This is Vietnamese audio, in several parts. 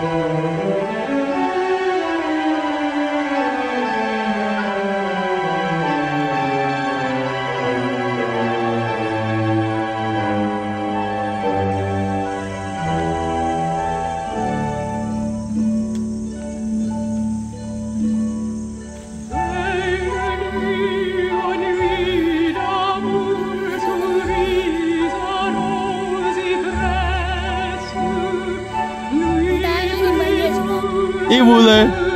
Música 义务呢？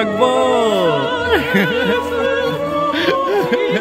Akbar!